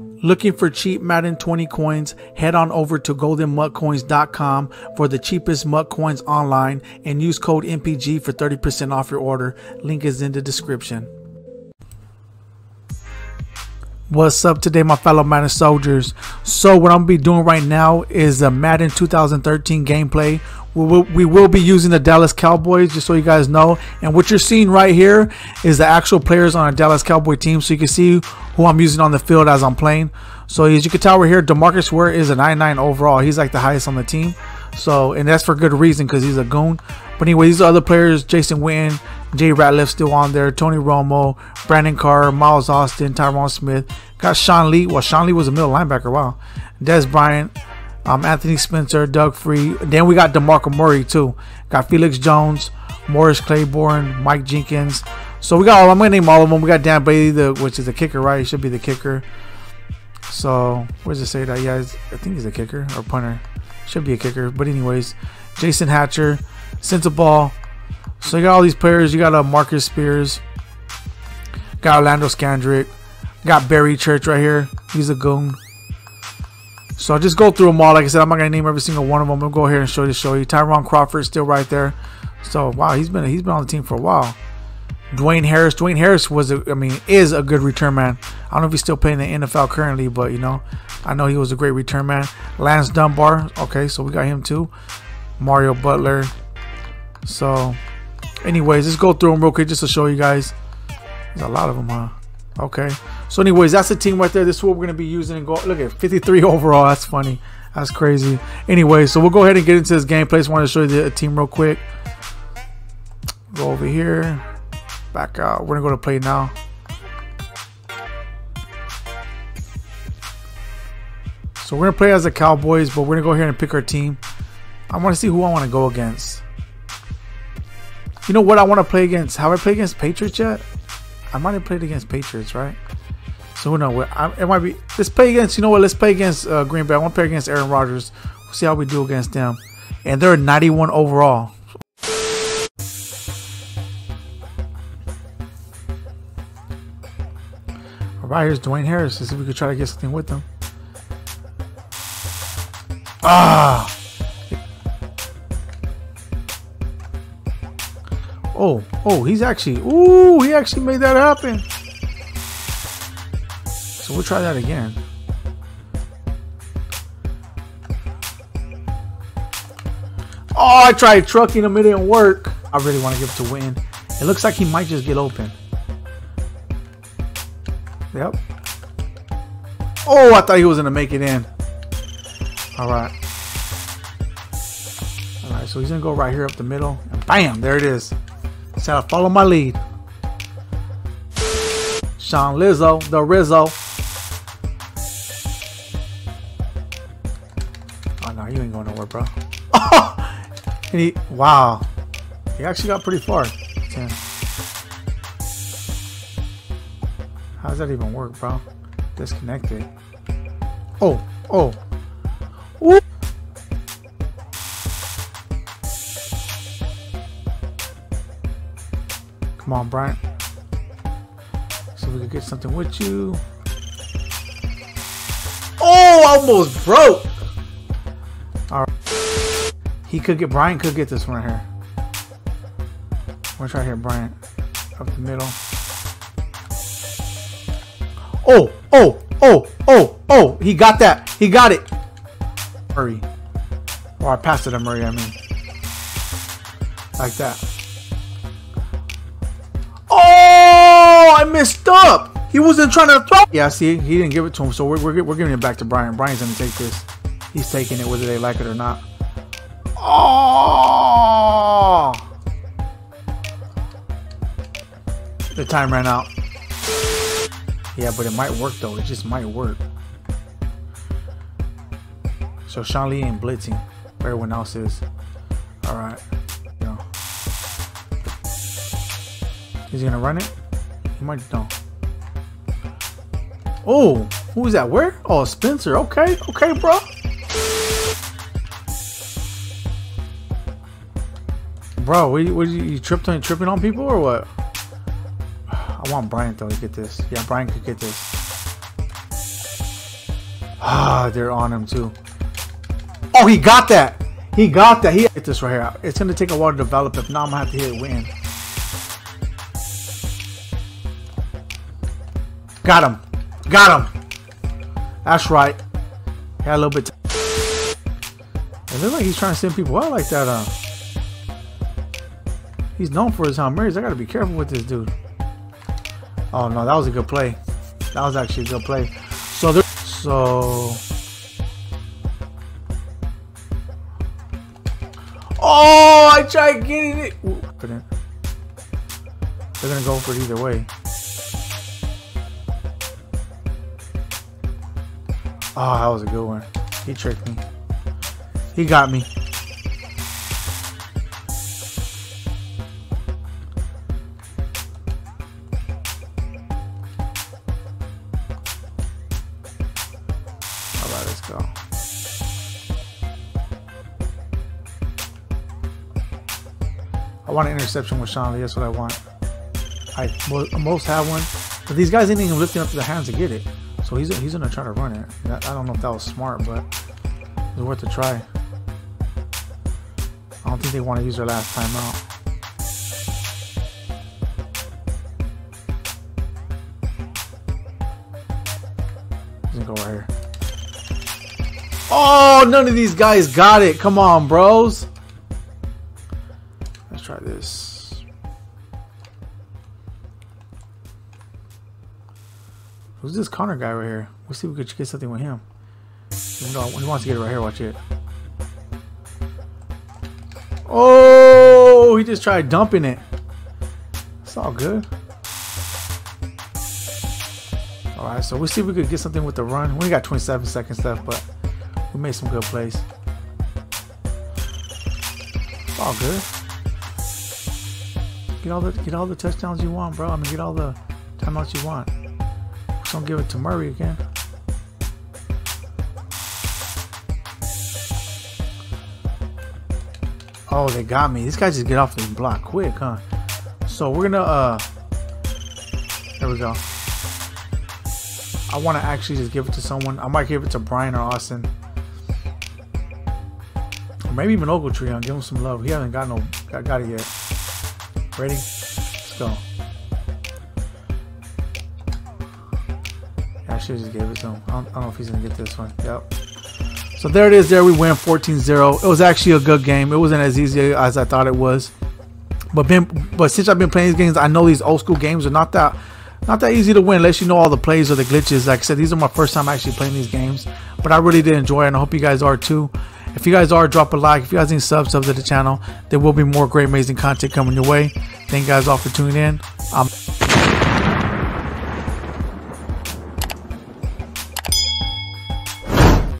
Looking for cheap Madden 20 coins? Head on over to goldenmuttcoins.com for the cheapest MUT coins online and use code MPG for 30% off your order. Link is in the description. What's up today, my fellow Madden soldiers? So, what I'm gonna be doing right now is a Madden 2013 gameplay. We will, be using the Dallas Cowboys, just so you guys know. And what you're seeing right here is the actual players on our Dallas Cowboy team, so you can see who I'm using on the field as I'm playing. So, as you can tell, we're here. Demarcus Ware is a 99 overall. He's like the highest on the team. So, and that's for good reason because he's a goon. But anyway, these are other players: Jason Witten, Jay Ratliff still on there, Tony Romo, Brandon Carr, Miles Austin, Tyron Smith. Got Sean Lee. Well, Sean Lee was a middle linebacker. Wow. Dez Bryant, um, Anthony Spencer, Doug Free. Then we got DeMarco Murray too. Got Felix Jones, Morris Claiborne, Mike Jenkins. So we got all. I'm gonna name all of them. We got Dan Bailey, the which is the kicker, right? He should be the kicker. So where does it say that? Yeah, I think he's a kicker or punter. Should be a kicker. But anyways, Jason Hatcher, Sensabaugh. So you got all these players. You got uh, Marcus Spears. Got Orlando Scandrick. Got Barry Church right here. He's a goon. So I'll just go through them all. Like I said, I'm not gonna name every single one of them. I'll go here and show you, show you. Tyrone Crawford still right there. So wow, he's been he's been on the team for a while. Dwayne Harris. Dwayne Harris was, a, I mean, is a good return man. I don't know if he's still playing the NFL currently, but you know, I know he was a great return man. Lance Dunbar. Okay, so we got him too. Mario Butler. So, anyways, let's go through them real quick just to show you guys. There's a lot of them, huh? Okay. So, anyways, that's the team right there. This is what we're gonna be using and go. Look at 53 overall. That's funny. That's crazy. Anyway, so we'll go ahead and get into this gameplay. Just wanted to show you the team real quick. Go over here. Back out. We're gonna go to play now. So we're gonna play as the Cowboys, but we're gonna go here and pick our team. I want to see who I want to go against. You know what I want to play against? Have I played against Patriots yet? I might have played against Patriots, right? So who knows? It might be. Let's play against. You know what? Let's play against uh, Green Bay. I want to play against Aaron Rodgers. We'll see how we do against them. And they're 91 overall. All right, here's Dwayne Harris. Let's see if we could try to get something with them. Ah. Oh, oh, he's actually, ooh, he actually made that happen. We'll try that again. Oh, I tried trucking him, it didn't work. I really want to give it to Win. It looks like he might just get open. Yep. Oh, I thought he was going to make it in. All right. All right, so he's going to go right here up the middle. And bam, there it is. So follow my lead. Sean Lizzo, the Rizzo. Bro. and he, wow, he actually got pretty far. Ten. How does that even work, bro? Disconnected. Oh, oh. Whoop. Come on, Bryant. So we could get something with you. Oh, almost broke. All right. He could get, Bryant could get this one right here. Try here, Bryant. Up the middle. Oh, oh, oh, oh, oh. He got that. He got it. Murray. Or I passed it to Murray, I mean. Like that. Oh, I messed up. He wasn't trying to throw. Yeah, see, he didn't give it to him, so we're, we're, we're giving it back to Bryant. Bryant's going to take this. He's taking it whether they like it or not. Oh! The time ran out. Yeah, but it might work though. It just might work. So Sean Lee ain't blitzing. Everyone else is. Alright. He's gonna run it. He might know. Oh, who is that? Where? Oh, Spencer. Okay, okay, bro. Bro, what, what you, tripped on tripping on people or what? I want Bryant though to get this. Yeah, Bryant could get this. Ah, they're on him too. Oh, he got that. He got that. He hit this right here. It's gonna take a while to develop. If not, I'm gonna have to hit it win. Got him. Got him. That's right. Had a little bit. It looks like he's trying to send people out like that. Uh, he's known for his Hail. I gotta be careful with this dude. Oh no, that was a good play. That was actually a good play. So there. So. Oh, I tried getting it. Ooh, They're gonna go for it either way. Oh, that was a good one. He tricked me. He got me. Let's go. I want an interception with Sean Lee. That's what I want. I most have one, but these guys ain't even lifting up to the hands to get it. So he's he's gonna try to run it. I don't know if that was smart, but it's worth a try. I don't think they want to use their last time out. Go right here. Oh, none of these guys got it. Come on, bros. Let's try this. Who's this Connor guy right here? Let's see if we could get something with him. He wants to get it right here. Watch it. Oh, he just tried dumping it. It's all good. All right, so we'll see if we could get something with the run. We got 27 seconds left, but we made some good plays. All good. Get all the get all the touchdowns you want, bro. I mean, get all the timeouts you want. Just don't give it to Murray again. Oh, they got me. These guys just get off the block quick, huh? So we're gonna uh there we go. I wanna actually just give it to someone. I might give it to Bryant or Austin. Maybe even Ogletree. Give him some love. He hasn't got no got, got it yet. Ready? Let's go. I should just gave it to him. I don't, I don't know if he's gonna get this one. Yep. So there it is. There we win 14-0. It was actually a good game. It wasn't as easy as I thought it was. But been, but since I've been playing these games, I know these old school games are not that not that easy to win unless you know all the plays or the glitches. Like I said, these are my first time actually playing these games. But I really did enjoy it and I hope you guys are too. If you guys are, drop a like. If you guys need subs, sub to the channel. There will be more great, amazing content coming your way. Thank you guys all for tuning in. I'm